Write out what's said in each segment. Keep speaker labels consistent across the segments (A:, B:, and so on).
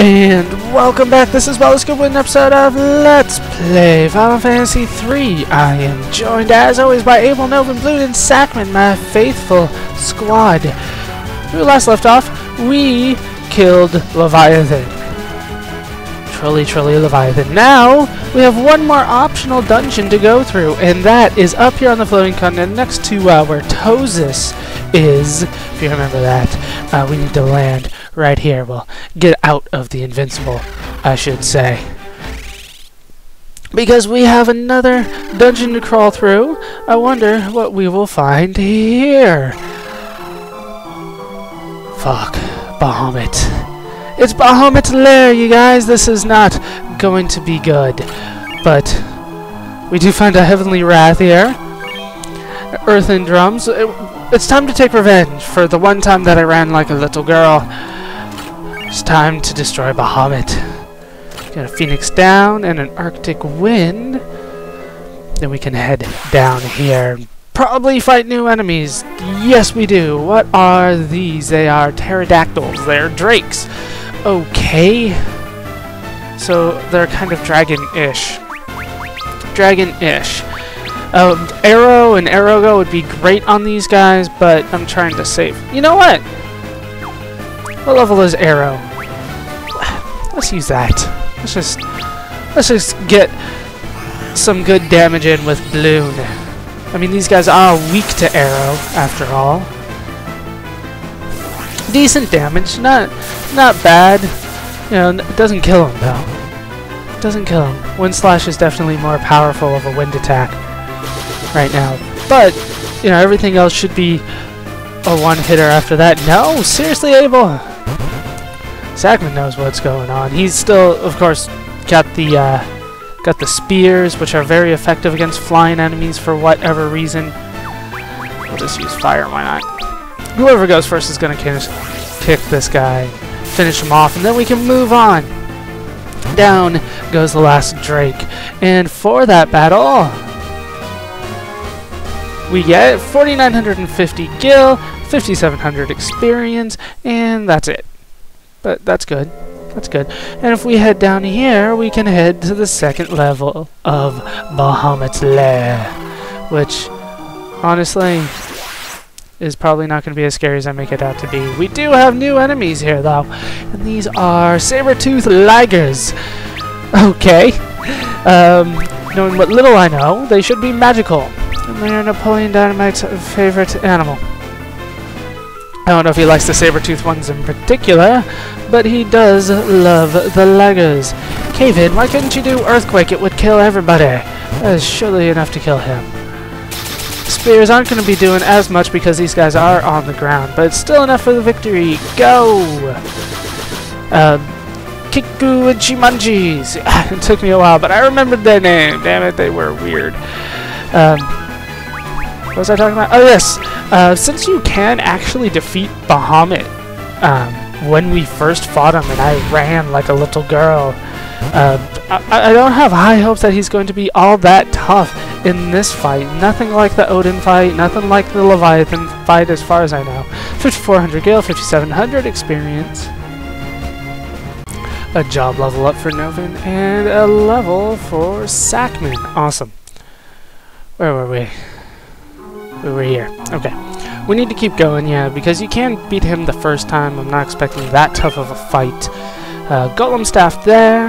A: And welcome back, this is Baller Scuba with an episode of Let's Play Final Fantasy III. I am joined as always by Abel, Novin, Bloon, and Sackman, my faithful squad. When we last left off, we killed Leviathan. Trolly Trolly Leviathan. Now, we have one more optional dungeon to go through, and that is up here on the floating continent next to uh, where Tozus is, if you remember that. Uh, we need to land right here. Well, get out of the invincible, I should say. Because we have another dungeon to crawl through, I wonder what we will find here. Fuck. Bahamut. It's Bahamut's lair, you guys! This is not going to be good. But we do find a heavenly wrath here. Earthen drums. It, it's time to take revenge for the one time that I ran like a little girl. It's time to destroy Bahamut. Got a phoenix down and an arctic wind. Then we can head down here. Probably fight new enemies. Yes, we do. What are these? They are pterodactyls. They're drakes. Okay. So they're kind of dragon-ish. Dragon-ish. Um, Aero and Aeroga would be great on these guys, but I'm trying to save. You know what? What level is Aero? Let's use that. Let's just let's just get some good damage in with Bloon. I mean, these guys are weak to Aero, after all. Decent damage, not not bad. You know, it doesn't kill him though. It doesn't kill him. Wind Slash is definitely more powerful of a wind attack right now. But, you know, everything else should be a one-hitter after that. No! Seriously, Abel! Sackman knows what's going on. He's still, of course, got the, uh, got the spears, which are very effective against flying enemies for whatever reason. We'll just use fire, why not? Whoever goes first is going to kick this guy, finish him off, and then we can move on. Down goes the last Drake. And for that battle, we get 4,950 gil, 5,700 experience, and that's it. But that's good. That's good. And if we head down here, we can head to the second level of Bahamut's Lair, which, honestly, is probably not going to be as scary as I make it out to be. We do have new enemies here, though, and these are saber-tooth ligers. Okay. Um, knowing what little I know, they should be magical. And they're Napoleon Dynamite's favorite animal. I don't know if he likes the saber-tooth ones in particular, but he does love the ligers. Cave why couldn't you do Earthquake? It would kill everybody. That is surely enough to kill him. Spears aren't going to be doing as much because these guys are on the ground, but it's still enough for the victory. Go! Uh, Kikuichimonjis. it took me a while, but I remembered their name. Damn it, they were weird. Um, what was I talking about? Oh, yes. Uh, since you can actually defeat Bahamut um, when we first fought him and I ran like a little girl, uh, I, I don't have high hopes that he's going to be all that tough in this fight. Nothing like the Odin fight, nothing like the Leviathan fight as far as I know. 5400 gil, 5700 experience. A job level up for Novin, and a level for Sackman. Awesome. Where were we? We were here. Okay. We need to keep going, yeah, because you can't beat him the first time. I'm not expecting that tough of a fight. Uh, Golem staff there.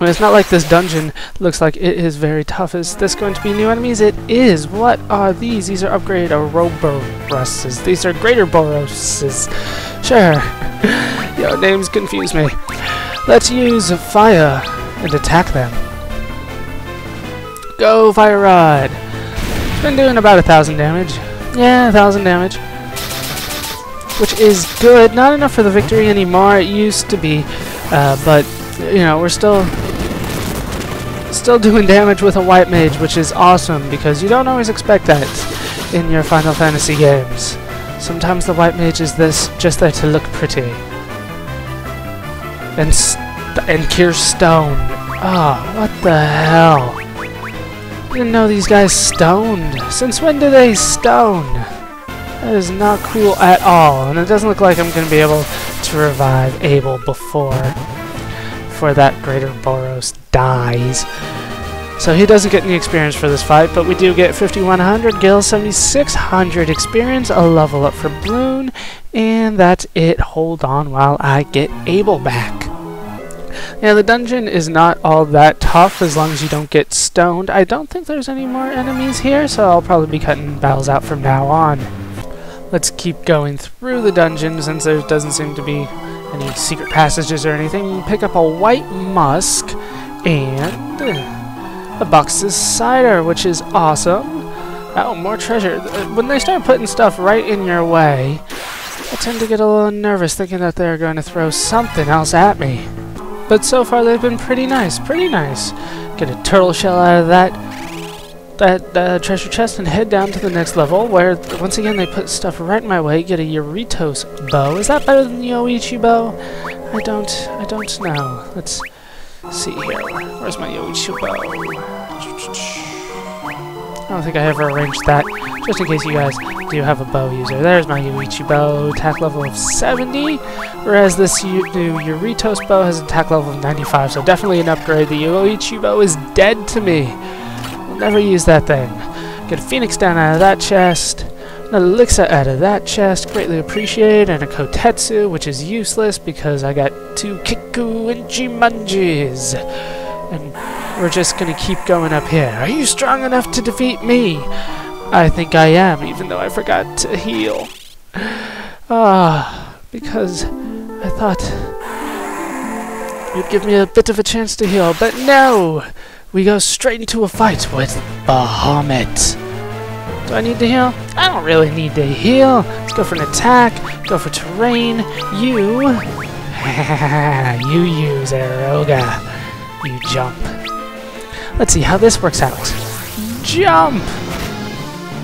A: It's not like this dungeon looks like it is very tough. Is this going to be new enemies? It is. What are these? These are upgraded Ouroboroses. These are greater Boroses. Sure. Your names confuse me. Let's use fire and attack them. Go, Fire Rod! Been doing about a thousand damage. Yeah, a thousand damage. Which is good. Not enough for the victory anymore. It used to be. Uh, but, you know, we're still still doing damage with a white mage, which is awesome because you don't always expect that in your Final Fantasy games. Sometimes the white mage is this just there to look pretty. And and cure stone. Ah, oh, what the hell? Didn't know these guys stoned. Since when do they stone? That is not cool at all, and it doesn't look like I'm going to be able to revive Abel before, before that Greater Boros dies. So he doesn't get any experience for this fight, but we do get 5100 gil, 7600 experience, a level up for Bloon, and that's it. Hold on while I get Abel back. Yeah, the dungeon is not all that tough as long as you don't get stoned. I don't think there's any more enemies here, so I'll probably be cutting battles out from now on. Let's keep going through the dungeon since there doesn't seem to be any secret passages or anything. Pick up a white musk and a box of cider, which is awesome. Oh, more treasure. Uh, when they start putting stuff right in your way, I tend to get a little nervous thinking that they're going to throw something else at me. But so far they've been pretty nice, pretty nice. Get a turtle shell out of that that uh, treasure chest and head down to the next level where once again they put stuff right in my way. Get a Eurytos bow. Is that better than the Yoichi bow? I don't I don't know. Let's see here. Where's my Yoichi bow? I don't think I ever arranged that, just in case you guys do have a bow user. There's my Yoichi bow, attack level of 70, whereas this new Eurytos bow has attack level of 95, so definitely an upgrade. The Yoichi bow is dead to me. I'll never use that thing. Get a Phoenix down out of that chest, an Elixir out of that chest, greatly appreciated, and a Kotetsu, which is useless because I got two Kikuichimonjis. And we're just gonna keep going up here. Are you strong enough to defeat me? I think I am, even though I forgot to heal. Ah, because I thought you'd give me a bit of a chance to heal, but no! We go straight into a fight with Bahamut. Do I need to heal? I don't really need to heal. Let's go for an attack, go for terrain. You... you use Aeroga. You jump. Let's see how this works out. Jump!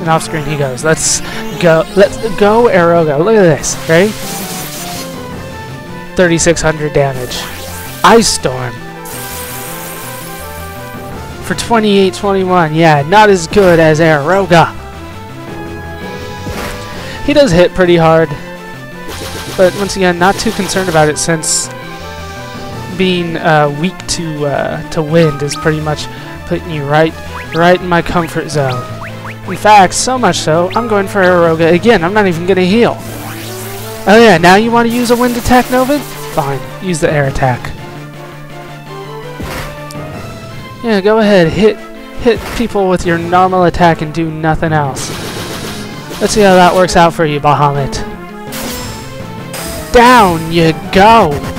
A: And off screen he goes. Let's go. Let's go, Aeroga. Look at this. Ready? 3,600 damage. Ice Storm. For 2821. Yeah, not as good as Aeroga. He does hit pretty hard. But once again, not too concerned about it since being uh, weak to uh, to wind is pretty much putting you right right in my comfort zone. In fact, so much so, I'm going for Aeroga again. I'm not even going to heal. Oh yeah, now you want to use a wind attack, Nova? Fine, use the air attack. Yeah, go ahead, hit hit people with your normal attack and do nothing else. Let's see how that works out for you, Bahamut. Down you go!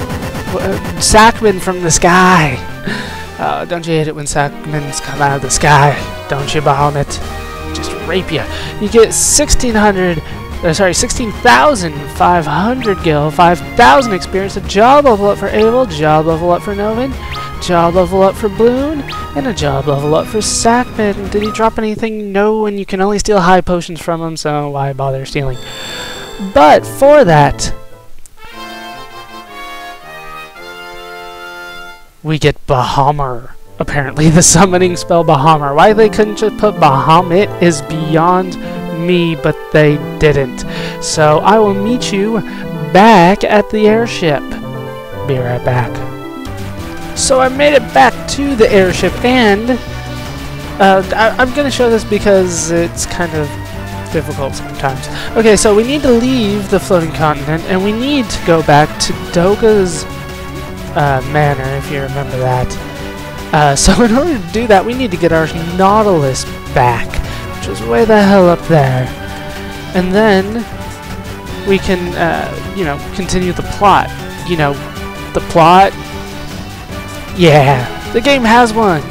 A: Sackman from the sky! Uh, don't you hate it when Sackmans come out of the sky? Don't you, Bahamut? Just rape you. You get 1600, uh, sorry, 16,500 gil, 5,000 experience, a job level up for Abel, job level up for Novin, job level up for Bloon, and a job level up for Sackman. Did he drop anything? No, and you can only steal high potions from him, so why bother stealing? But for that, we get Bahamur. Apparently, the summoning spell Bahamur. Why they couldn't just put Bahamut is beyond me, but they didn't. So I will meet you back at the airship. Be right back. So I made it back to the airship, and uh, I I'm going to show this because it's kind of difficult sometimes. Okay, so we need to leave the floating continent, and we need to go back to Doga's uh, manor, if you remember that. Uh, so in order to do that, we need to get our Nautilus back, which is way the hell up there. And then we can, uh, you know, continue the plot. You know, the plot. Yeah, the game has one.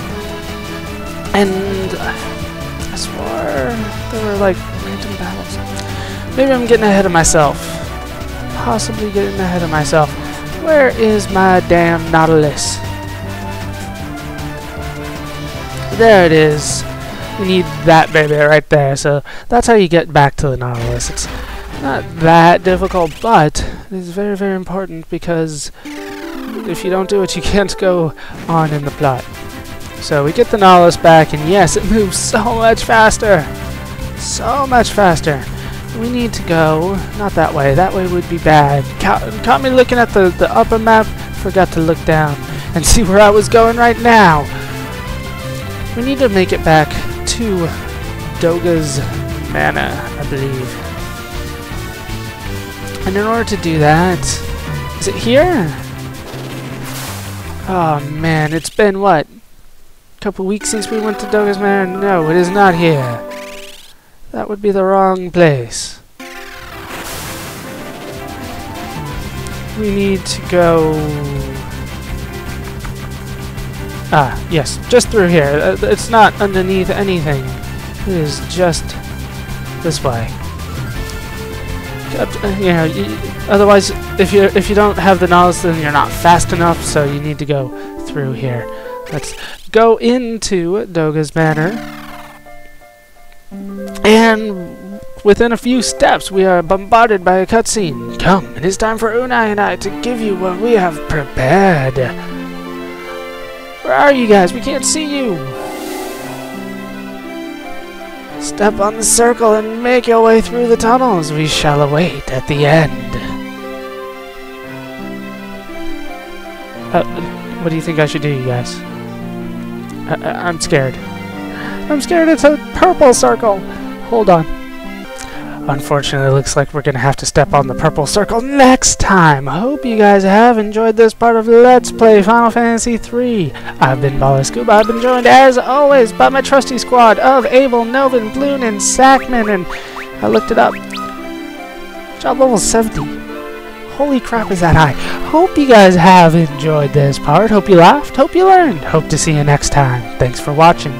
A: And I swore there were like random battles. Maybe I'm getting ahead of myself. Possibly getting ahead of myself. Where is my damn Nautilus? There it is. We need that baby right there. So that's how you get back to the Nautilus. It's not that difficult, but it's very, very important because if you don't do it, you can't go on in the plot. So we get the Nautilus back, and yes, it moves so much faster. So much faster. We need to go not that way. That way would be bad. Ca caught me looking at the, the upper map, forgot to look down and see where I was going right now. We need to make it back to Doga's Manor, I believe. And in order to do that, is it here? Oh man, it's been what? A couple weeks since we went to Doga's Manor? No, it is not here. That would be the wrong place. We need to go... Ah, yes, just through here. Uh, it's not underneath anything. It is just this way. Uh, you know, you, otherwise, if you if you don't have the knowledge, then you're not fast enough. So you need to go through here. Let's go into Doga's Manor. And within a few steps, we are bombarded by a cutscene. Come, it is time for Unei and I to give you what we have prepared. Where are you guys? We can't see you. Step on the circle and make your way through the tunnels. We shall await at the end. Uh, what do you think I should do, you guys? I uh, uh, I'm scared. I'm scared it's a purple circle. Hold on. Unfortunately, it looks like we're going to have to step on the purple circle next time. I hope you guys have enjoyed this part of Let's Play Final Fantasy III. I've been Baller Scuba. I've been joined, as always, by my trusty squad of Abel, Novin, Bloon, and Sackman, and I looked it up. Job level 70. Holy crap, is that high. Hope you guys have enjoyed this part. Hope you laughed. Hope you learned. Hope to see you next time. Thanks for watching.